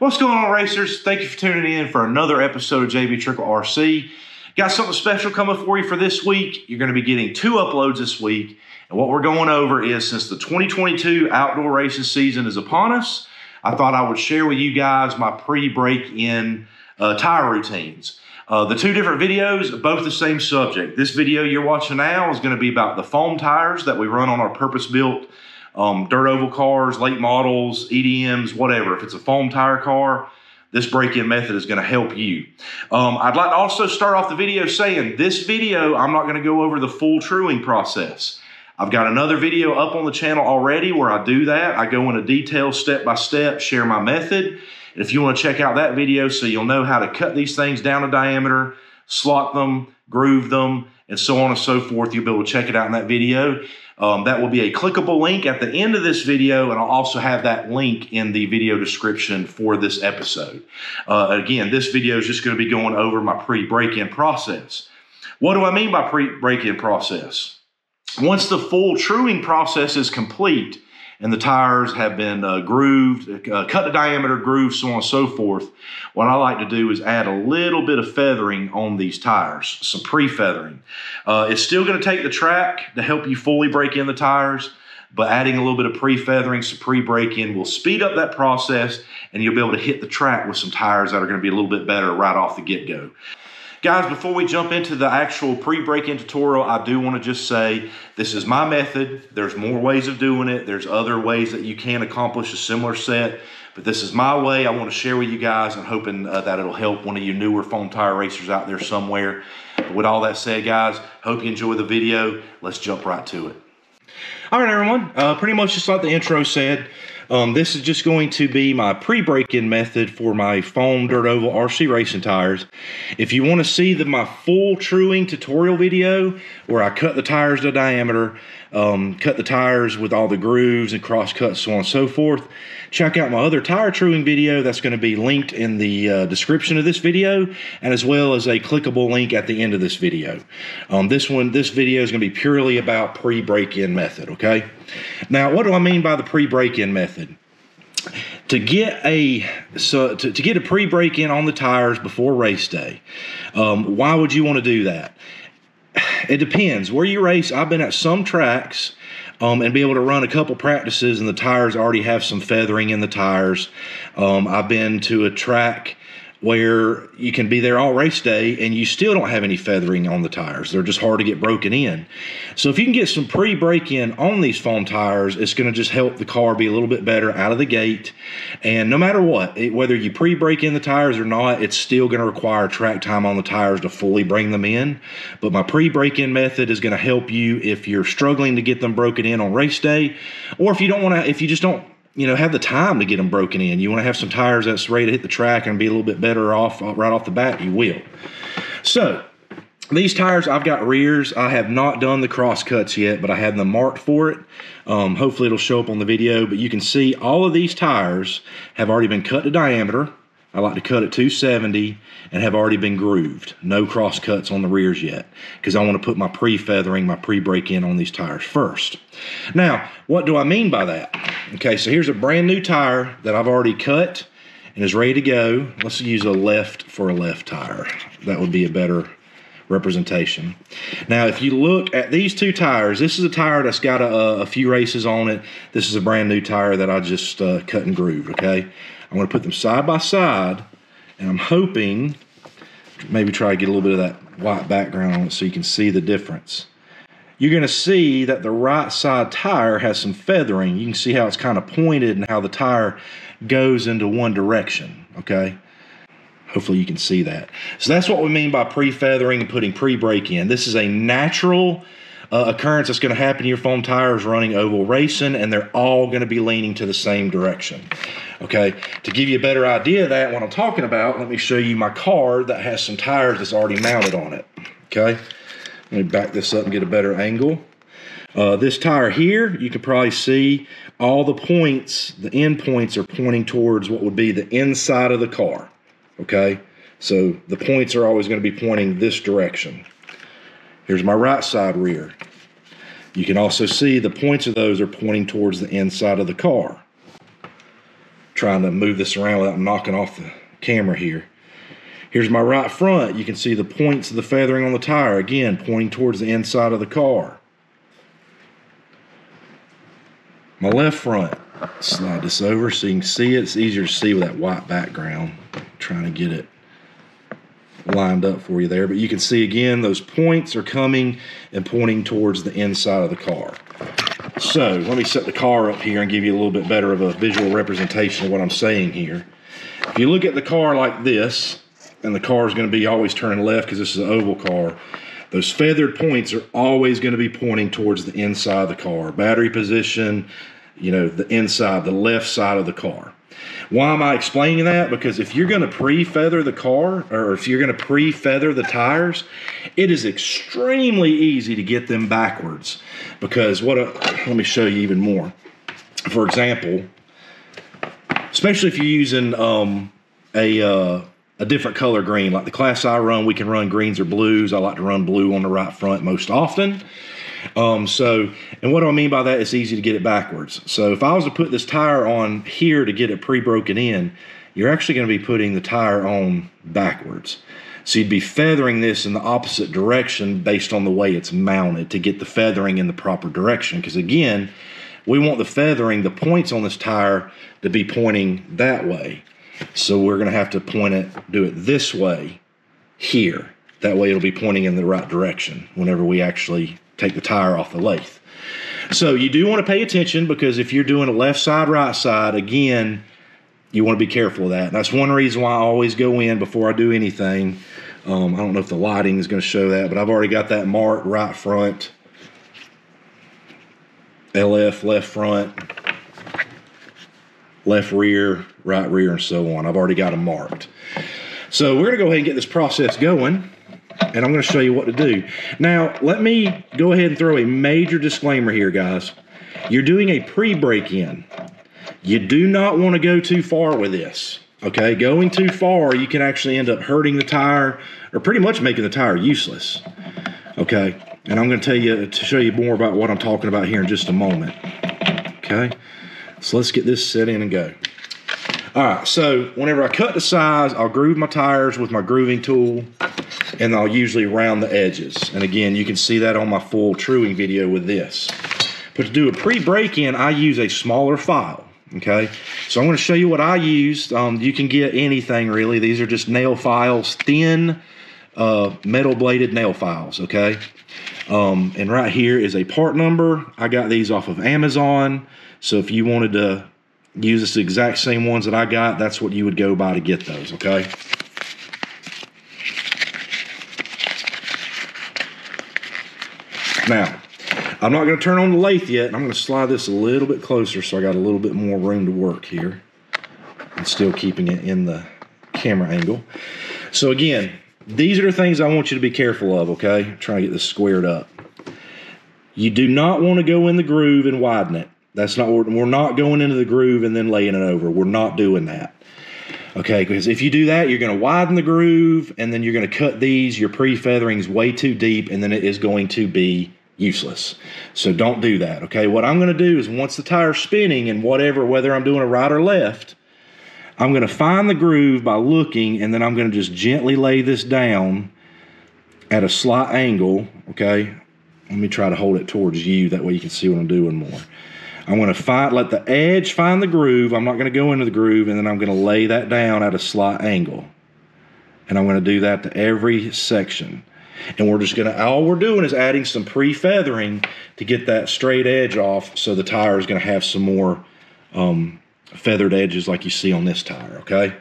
What's going on, racers? Thank you for tuning in for another episode of JB Trickle RC. Got something special coming for you for this week. You're going to be getting two uploads this week. And what we're going over is since the 2022 outdoor racing season is upon us, I thought I would share with you guys my pre break in uh, tire routines. Uh, the two different videos, both the same subject. This video you're watching now is going to be about the foam tires that we run on our purpose built um, dirt oval cars, late models, EDMs, whatever. If it's a foam tire car, this break-in method is going to help you. Um, I'd like to also start off the video saying this video, I'm not going to go over the full truing process. I've got another video up on the channel already where I do that. I go into detail step by step, share my method. And if you want to check out that video so you'll know how to cut these things down to diameter, slot them, groove them, and so on and so forth, you'll be able to check it out in that video. Um, that will be a clickable link at the end of this video, and I'll also have that link in the video description for this episode. Uh, again, this video is just going to be going over my pre-break-in process. What do I mean by pre-break-in process? Once the full truing process is complete, and the tires have been uh, grooved, uh, cut the diameter, grooved, so on and so forth. What I like to do is add a little bit of feathering on these tires, some pre-feathering. Uh, it's still going to take the track to help you fully break in the tires, but adding a little bit of pre-feathering, some pre-break-in will speed up that process and you'll be able to hit the track with some tires that are going to be a little bit better right off the get-go. Guys, before we jump into the actual pre-break-in tutorial, I do want to just say this is my method. There's more ways of doing it. There's other ways that you can accomplish a similar set, but this is my way. I want to share with you guys and hoping uh, that it'll help one of you newer foam tire racers out there somewhere. But with all that said, guys, hope you enjoy the video. Let's jump right to it. All right, everyone. Uh, pretty much just like the intro said, um, this is just going to be my pre-break-in method for my foam dirt oval RC racing tires. If you want to see the, my full truing tutorial video where I cut the tires to diameter, um, cut the tires with all the grooves and cross cuts, so on and so forth, check out my other tire truing video that's going to be linked in the uh, description of this video and as well as a clickable link at the end of this video. Um, this one, this video is going to be purely about pre-break-in method, okay? Now, what do I mean by the pre-break-in method? To get a so to, to get a pre-break in on the tires before race day, um, why would you want to do that? It depends where you race. I've been at some tracks um, and be able to run a couple practices, and the tires already have some feathering in the tires. Um, I've been to a track where you can be there all race day and you still don't have any feathering on the tires. They're just hard to get broken in. So if you can get some pre-break in on these foam tires, it's going to just help the car be a little bit better out of the gate. And no matter what, it, whether you pre-break in the tires or not, it's still going to require track time on the tires to fully bring them in. But my pre-break in method is going to help you if you're struggling to get them broken in on race day, or if you don't want to, if you just don't you know, have the time to get them broken in. You want to have some tires that's ready to hit the track and be a little bit better off uh, right off the bat, you will. So, these tires, I've got rears. I have not done the cross cuts yet, but I have them marked for it. Um, hopefully it'll show up on the video, but you can see all of these tires have already been cut to diameter. I like to cut at 270 and have already been grooved. No cross cuts on the rears yet because I want to put my pre-feathering, my pre-break in on these tires first. Now, what do I mean by that? Okay, so here's a brand new tire that I've already cut and is ready to go. Let's use a left for a left tire. That would be a better representation. Now, if you look at these two tires, this is a tire that's got a, a few races on it. This is a brand new tire that I just uh, cut and grooved, okay? I'm to put them side by side, and I'm hoping maybe try to get a little bit of that white background on it so you can see the difference. You're going to see that the right side tire has some feathering. You can see how it's kind of pointed and how the tire goes into one direction, okay? Hopefully you can see that. So that's what we mean by pre-feathering and putting pre-break in. This is a natural uh, occurrence that's going to happen to your foam tires running oval racing, and they're all going to be leaning to the same direction. Okay, to give you a better idea of that, what I'm talking about, let me show you my car that has some tires that's already mounted on it. Okay, let me back this up and get a better angle. Uh, this tire here, you can probably see all the points, the end points are pointing towards what would be the inside of the car. Okay, so the points are always going to be pointing this direction. Here's my right side rear. You can also see the points of those are pointing towards the inside of the car trying to move this around without knocking off the camera here. Here's my right front. You can see the points of the feathering on the tire, again, pointing towards the inside of the car. My left front, slide this over so you can see it. It's easier to see with that white background. I'm trying to get it lined up for you there. But you can see again, those points are coming and pointing towards the inside of the car. So let me set the car up here and give you a little bit better of a visual representation of what I'm saying here. If you look at the car like this, and the car is going to be always turning left because this is an oval car, those feathered points are always going to be pointing towards the inside of the car. Battery position, you know, the inside, the left side of the car. Why am I explaining that? Because if you're going to pre-feather the car or if you're going to pre-feather the tires, it is extremely easy to get them backwards. Because what, a, let me show you even more. For example, especially if you're using um, a, uh, a different color green, like the class I run, we can run greens or blues. I like to run blue on the right front most often. Um, so, and what do I mean by that? It's easy to get it backwards. So if I was to put this tire on here to get it pre-broken in, you're actually going to be putting the tire on backwards. So you'd be feathering this in the opposite direction based on the way it's mounted to get the feathering in the proper direction. Because again, we want the feathering, the points on this tire to be pointing that way. So we're going to have to point it, do it this way here. That way it'll be pointing in the right direction whenever we actually take the tire off the lathe. So you do want to pay attention because if you're doing a left side, right side, again, you want to be careful of that. And that's one reason why I always go in before I do anything. Um, I don't know if the lighting is going to show that, but I've already got that marked right front, LF left front, left rear, right rear, and so on. I've already got them marked. So we're to go ahead and get this process going and I'm going to show you what to do. Now, let me go ahead and throw a major disclaimer here, guys. You're doing a pre-break in. You do not want to go too far with this. Okay, going too far, you can actually end up hurting the tire or pretty much making the tire useless. Okay, and I'm going to tell you to show you more about what I'm talking about here in just a moment. Okay, so let's get this set in and go. All right, so whenever I cut the size, I'll groove my tires with my grooving tool and I'll usually round the edges. And again, you can see that on my full truing video with this. But to do a pre-break-in, I use a smaller file, okay? So I'm gonna show you what I used. Um, you can get anything really. These are just nail files, thin uh, metal bladed nail files, okay? Um, and right here is a part number. I got these off of Amazon. So if you wanted to use the exact same ones that I got, that's what you would go by to get those, okay? Now, I'm not going to turn on the lathe yet. I'm going to slide this a little bit closer so I got a little bit more room to work here. And still keeping it in the camera angle. So again, these are the things I want you to be careful of, okay? I'm trying to get this squared up. You do not want to go in the groove and widen it. That's not we're not going into the groove and then laying it over. We're not doing that. Okay, because if you do that, you're going to widen the groove and then you're going to cut these. Your pre-feathering's way too deep and then it is going to be useless. So don't do that. Okay, what I'm going to do is once the tire's spinning and whatever, whether I'm doing a right or left, I'm going to find the groove by looking and then I'm going to just gently lay this down at a slight angle. Okay, let me try to hold it towards you. That way you can see what I'm doing more. I'm going to find, let the edge find the groove. I'm not going to go into the groove, and then I'm going to lay that down at a slight angle. And I'm going to do that to every section. And we're just going to, all we're doing is adding some pre-feathering to get that straight edge off so the tire is going to have some more um, feathered edges like you see on this tire, okay?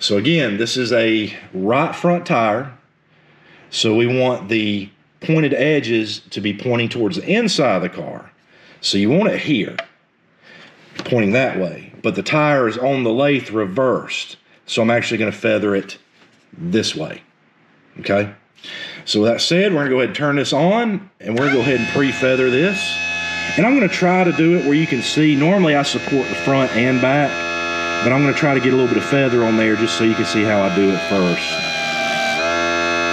So again, this is a right front tire. So we want the pointed edges to be pointing towards the inside of the car. So you want it here, pointing that way. But the tire is on the lathe reversed. So I'm actually going to feather it this way. Okay? So with that said, we're going to go ahead and turn this on, and we're going to go ahead and pre-feather this. And I'm going to try to do it where you can see. Normally I support the front and back, but I'm going to try to get a little bit of feather on there just so you can see how I do it first.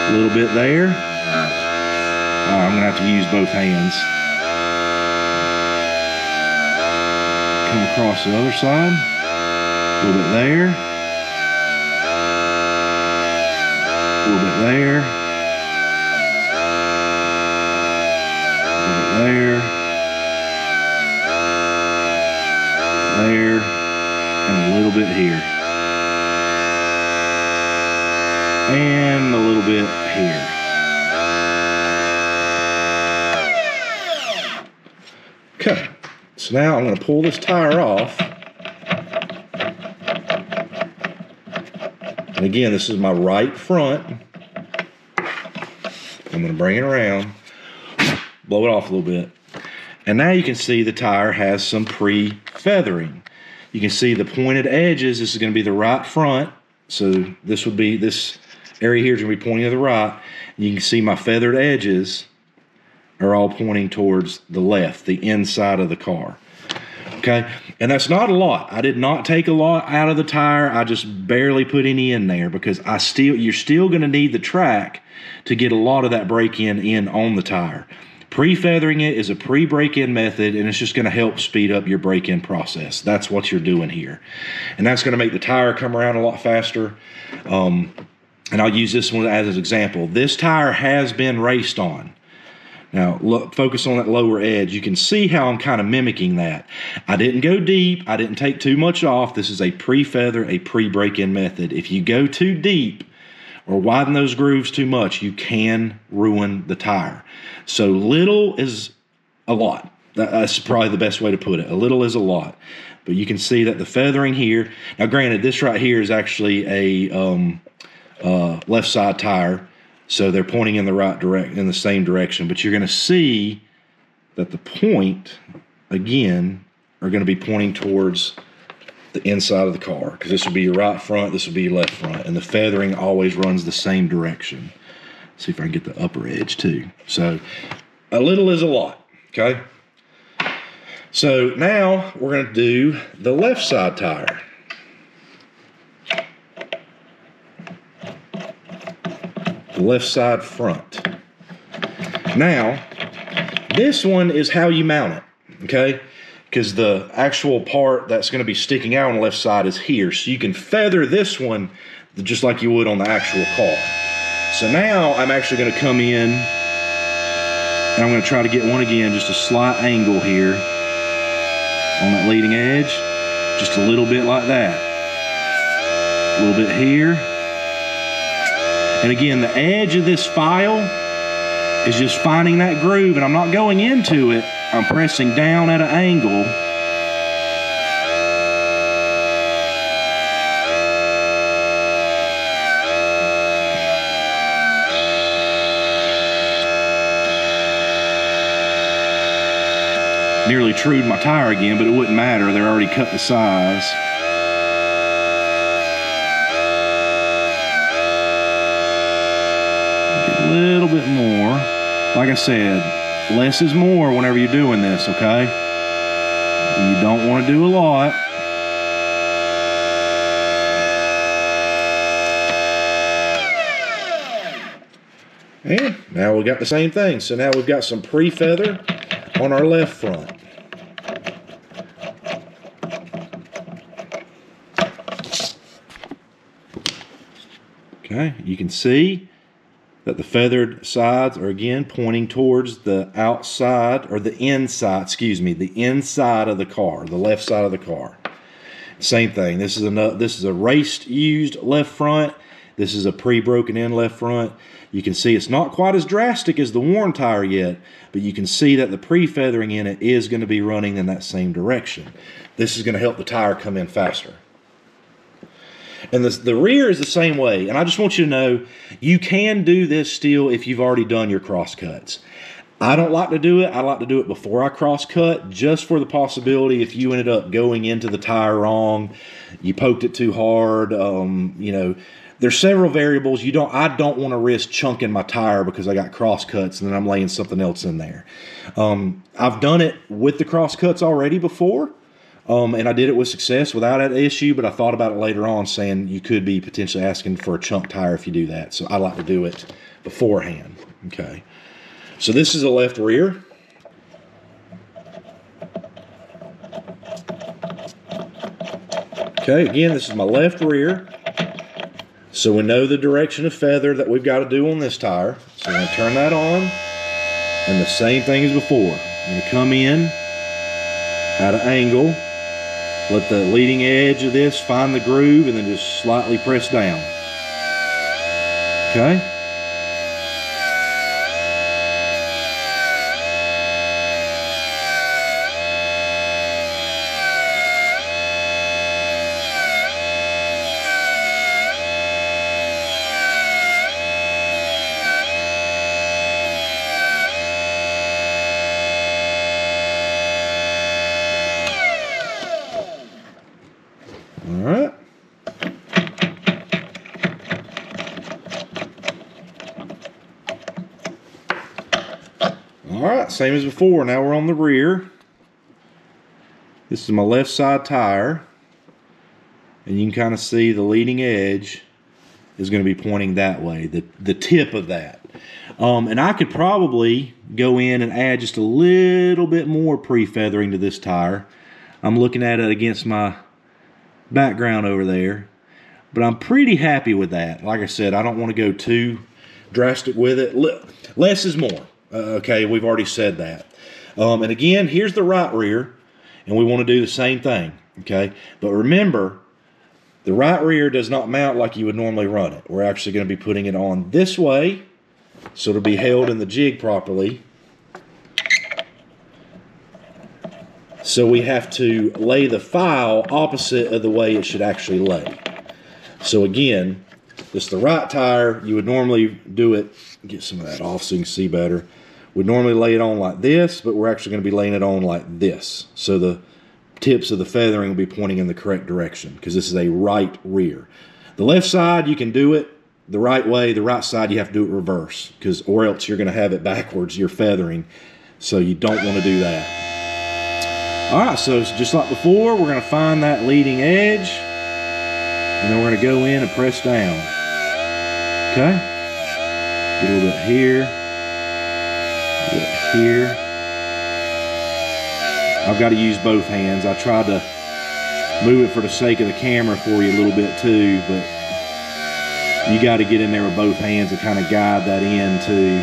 A little bit there. Right, I'm going to have to use both hands. Come across the other side. A little bit there. A little bit there. Pull this tire off. And again, this is my right front. I'm going to bring it around, blow it off a little bit. And now you can see the tire has some pre-feathering. You can see the pointed edges. This is going to be the right front. So this would be, this area here is going to be pointing to the right. You can see my feathered edges are all pointing towards the left, the inside of the car. Okay, and that's not a lot. I did not take a lot out of the tire. I just barely put any in there because I still, you're still going to need the track to get a lot of that break in in on the tire. Pre-feathering it is a pre-break-in method, and it's just going to help speed up your break-in process. That's what you're doing here, and that's going to make the tire come around a lot faster. Um, and I'll use this one as an example. This tire has been raced on. Now, focus on that lower edge. You can see how I'm kind of mimicking that. I didn't go deep. I didn't take too much off. This is a pre-feather, a pre-break-in method. If you go too deep or widen those grooves too much, you can ruin the tire. So little is a lot. That's probably the best way to put it. A little is a lot. But you can see that the feathering here. Now, granted, this right here is actually a um, uh, left side tire so they're pointing in the right direct in the same direction, but you're going to see that the point again are going to be pointing towards the inside of the car because this will be your right front, this will be your left front, and the feathering always runs the same direction. see if I can get the upper edge too. So a little is a lot, okay? So now we're going to do the left side tire. Left side front. Now, this one is how you mount it, okay? Because the actual part that's going to be sticking out on the left side is here. So you can feather this one just like you would on the actual car. So now I'm actually going to come in and I'm going to try to get one again, just a slight angle here on that leading edge. Just a little bit like that. A little bit here and again, the edge of this file is just finding that groove, and I'm not going into it. I'm pressing down at an angle. Nearly trued my tire again, but it wouldn't matter. They're already cut the size. Little bit more. Like I said, less is more whenever you're doing this, okay? You don't want to do a lot. And now we got the same thing. So now we've got some pre-feather on our left front. Okay, you can see that the feathered sides are again pointing towards the outside or the inside, excuse me, the inside of the car, the left side of the car. Same thing. This is a this is a raced used left front. This is a pre-broken in left front. You can see it's not quite as drastic as the worn tire yet, but you can see that the pre-feathering in it is going to be running in that same direction. This is going to help the tire come in faster. And the, the rear is the same way. And I just want you to know you can do this still if you've already done your cross cuts. I don't like to do it. I like to do it before I cross cut, just for the possibility if you ended up going into the tire wrong, you poked it too hard, um, you know, there's several variables you don't i don't want to risk chunking my tire because i got cross cuts and then i'm laying something else in there um, i've done it with the cross cuts already before um, and I did it with success without that issue, but I thought about it later on saying you could be potentially asking for a chunk tire if you do that. So I like to do it beforehand. Okay. So this is the left rear. Okay, again, this is my left rear. So we know the direction of feather that we've got to do on this tire. So I'm going to turn that on. And the same thing as before. I'm going to come in at an angle. Let the leading edge of this find the groove and then just slightly press down. Okay? Same as before. Now we're on the rear. This is my left side tire. And you can kind of see the leading edge is going to be pointing that way, the, the tip of that. Um, and I could probably go in and add just a little bit more pre-feathering to this tire. I'm looking at it against my background over there. But I'm pretty happy with that. Like I said, I don't want to go too drastic with it. Less is more. Uh, okay, we've already said that. Um, and again, here's the right rear, and we want to do the same thing. Okay, but remember, the right rear does not mount like you would normally run it. We're actually going to be putting it on this way, so it'll be held in the jig properly. So we have to lay the file opposite of the way it should actually lay. So again, this is the right tire. You would normally do it, get some of that off so you can see better. We'd normally lay it on like this, but we're actually going to be laying it on like this. So the tips of the feathering will be pointing in the correct direction because this is a right rear. The left side, you can do it the right way. The right side, you have to do it reverse because or else you're going to have it backwards, your feathering. So you don't want to do that. All right, so just like before, we're going to find that leading edge. And then we're going to go in and press down. Okay? Get a little bit here here. I've got to use both hands. I tried to move it for the sake of the camera for you a little bit too, but you got to get in there with both hands and kind of guide that in too.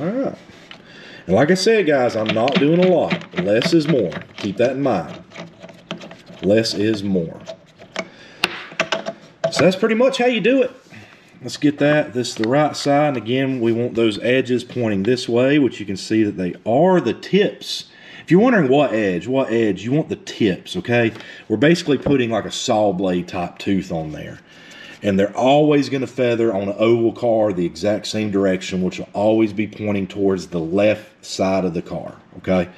All right. And like I said, guys, I'm not doing a lot. Less is more. Keep that in mind. Less is more. So that's pretty much how you do it. Let's get that. This is the right side. And again, we want those edges pointing this way, which you can see that they are the tips. If you're wondering what edge, what edge, you want the tips, okay? We're basically putting like a saw blade type tooth on there. And they're always going to feather on an oval car the exact same direction, which will always be pointing towards the left side of the car, okay?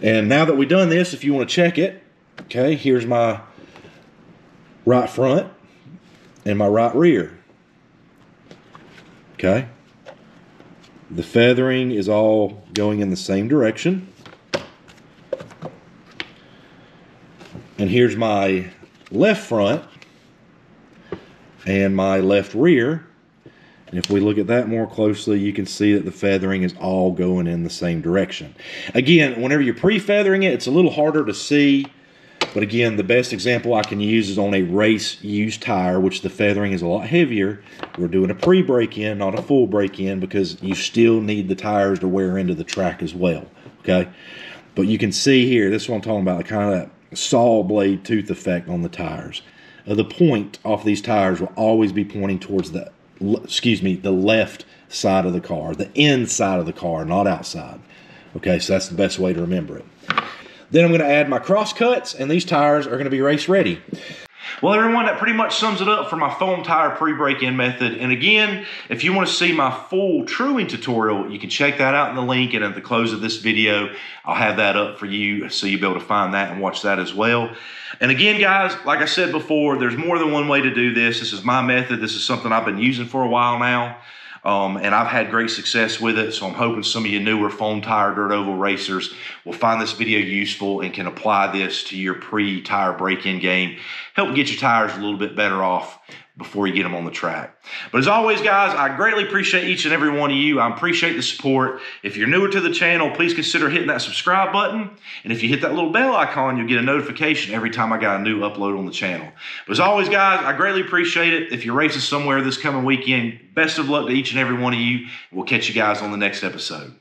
And now that we've done this, if you want to check it, okay, here's my right front and my right rear. Okay. The feathering is all going in the same direction. And here's my left front and my left rear. And if we look at that more closely, you can see that the feathering is all going in the same direction. Again, whenever you're pre-feathering it, it's a little harder to see but again, the best example I can use is on a race used tire, which the feathering is a lot heavier. We're doing a pre-break-in, not a full break-in, because you still need the tires to wear into the track as well, okay? But you can see here, this is what I'm talking about, kind of that saw blade tooth effect on the tires. Uh, the point off these tires will always be pointing towards the, excuse me, the left side of the car, the inside of the car, not outside. Okay, so that's the best way to remember it. Then I'm going to add my cross cuts, and these tires are going to be race ready. Well, everyone, that pretty much sums it up for my foam tire pre-break-in method. And again, if you want to see my full truing tutorial, you can check that out in the link. And at the close of this video, I'll have that up for you so you'll be able to find that and watch that as well. And again, guys, like I said before, there's more than one way to do this. This is my method. This is something I've been using for a while now. Um, and I've had great success with it. So I'm hoping some of you newer foam tire dirt oval racers will find this video useful and can apply this to your pre-tire break-in game. Help get your tires a little bit better off before you get them on the track. But as always, guys, I greatly appreciate each and every one of you. I appreciate the support. If you're newer to the channel, please consider hitting that subscribe button. And if you hit that little bell icon, you'll get a notification every time I got a new upload on the channel. But as always, guys, I greatly appreciate it. If you're racing somewhere this coming weekend, best of luck to each and every one of you. We'll catch you guys on the next episode.